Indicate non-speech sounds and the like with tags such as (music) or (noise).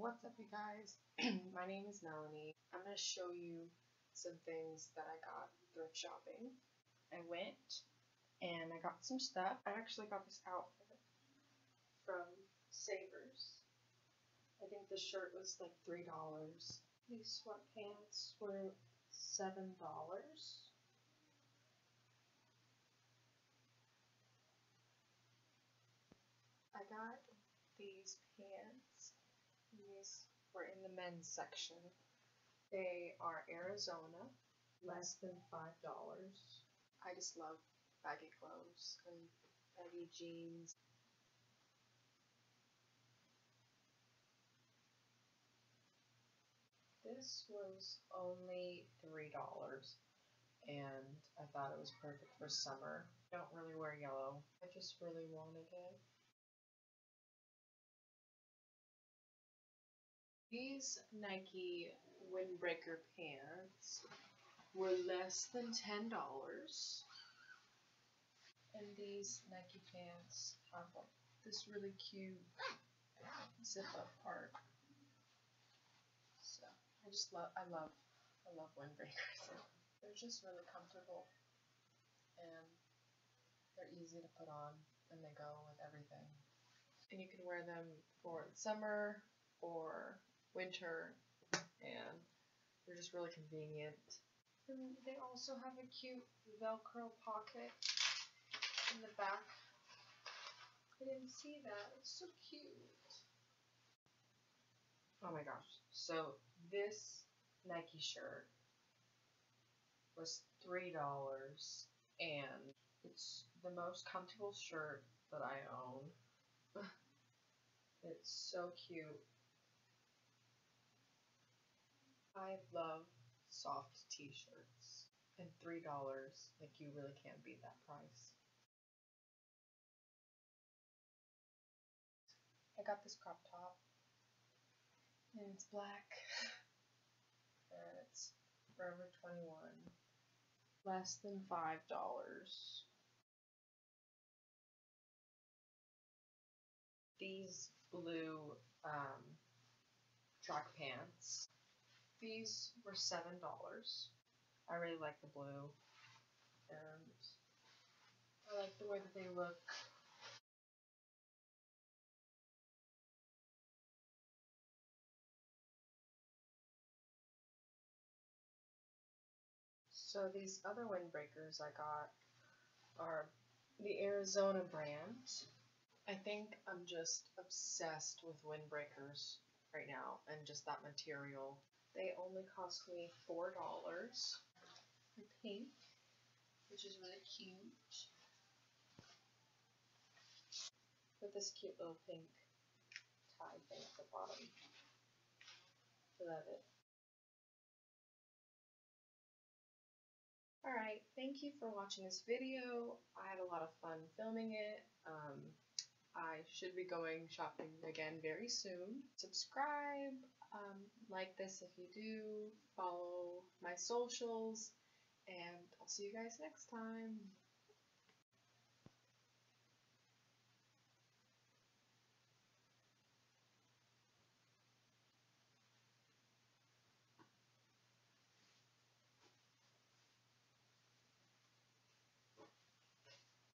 What's up, you guys? (clears throat) My name is Melanie. I'm going to show you some things that I got thrift shopping. I went and I got some stuff. I actually got this outfit from Savers. I think the shirt was like $3. These sweatpants were $7. I got these pants. Were in the men's section. They are Arizona, less than five dollars. I just love baggy clothes and baggy jeans. This was only three dollars and I thought it was perfect for summer. I don't really wear yellow. I just really wanted it. These Nike windbreaker pants were less than $10. And these Nike pants have like this really cute zip up part. So I just love I love I love windbreakers. They're just really comfortable and they're easy to put on and they go with everything. And you can wear them for summer or winter and they're just really convenient. And they also have a cute velcro pocket in the back. I didn't see that. It's so cute. Oh my gosh. So this Nike shirt was $3 and it's the most comfortable shirt that I own. (laughs) it's so cute. I love soft t-shirts. And $3, like you really can't beat that price. I got this crop top. And it's black. (laughs) and it's Forever 21. Less than $5. These blue um, track pants these were seven dollars. I really like the blue, and I like the way that they look. So these other windbreakers I got are the Arizona brand. I think I'm just obsessed with windbreakers right now and just that material. They only cost me four dollars. They're pink, which is really cute. With this cute little pink tie thing at the bottom. Love it. Alright, thank you for watching this video. I had a lot of fun filming it. Um, I should be going shopping again very soon. Subscribe, um, like this if you do, follow my socials, and I'll see you guys next time.